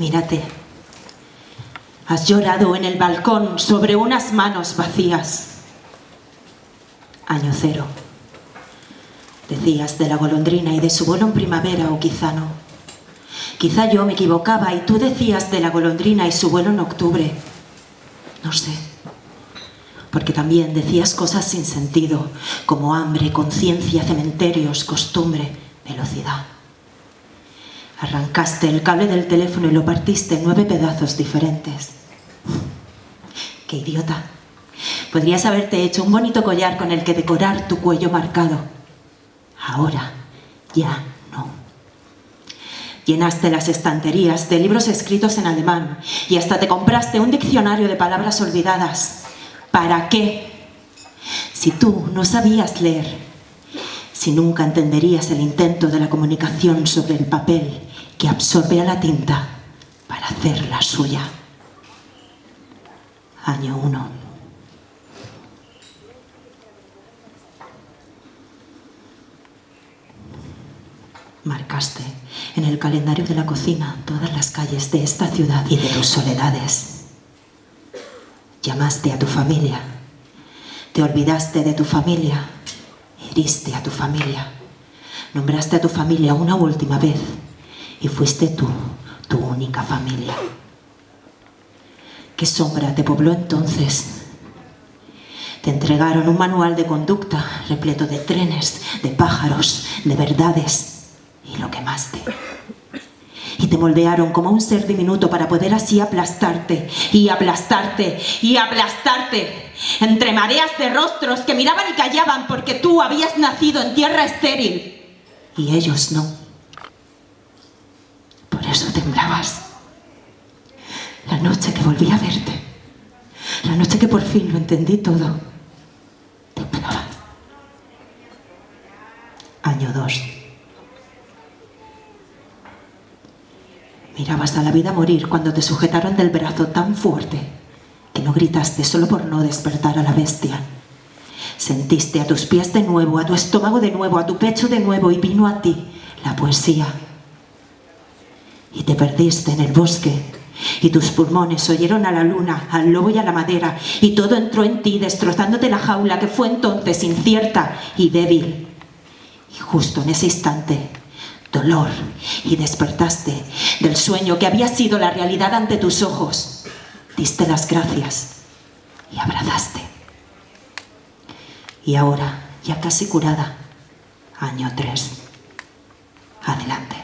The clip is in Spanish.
Mírate. Has llorado en el balcón sobre unas manos vacías. Año cero. Decías de la golondrina y de su vuelo en primavera o quizá no. Quizá yo me equivocaba y tú decías de la golondrina y su vuelo en octubre. No sé. Porque también decías cosas sin sentido, como hambre, conciencia, cementerios, costumbre, velocidad. Arrancaste el cable del teléfono y lo partiste en nueve pedazos diferentes. ¡Qué idiota! Podrías haberte hecho un bonito collar con el que decorar tu cuello marcado. Ahora ya no. Llenaste las estanterías de libros escritos en alemán y hasta te compraste un diccionario de palabras olvidadas. ¿Para qué? Si tú no sabías leer, si nunca entenderías el intento de la comunicación sobre el papel que absorbe a la tinta para hacerla suya. Año 1. Marcaste en el calendario de la cocina todas las calles de esta ciudad y de tus soledades. Llamaste a tu familia, te olvidaste de tu familia, heriste a tu familia, nombraste a tu familia una última vez y fuiste tú, tu única familia. ¿Qué sombra te pobló entonces? Te entregaron un manual de conducta repleto de trenes, de pájaros, de verdades y lo quemaste. Te moldearon como un ser diminuto para poder así aplastarte y aplastarte y aplastarte entre mareas de rostros que miraban y callaban porque tú habías nacido en tierra estéril y ellos no. Por eso temblabas. La noche que volví a verte, la noche que por fin lo entendí todo, temblabas. Año 2. Mirabas a la vida morir cuando te sujetaron del brazo tan fuerte que no gritaste solo por no despertar a la bestia. Sentiste a tus pies de nuevo, a tu estómago de nuevo, a tu pecho de nuevo y vino a ti la poesía. Y te perdiste en el bosque y tus pulmones oyeron a la luna, al lobo y a la madera y todo entró en ti destrozándote la jaula que fue entonces incierta y débil. Y justo en ese instante dolor y despertaste del sueño que había sido la realidad ante tus ojos. Diste las gracias y abrazaste. Y ahora, ya casi curada, año 3. Adelante.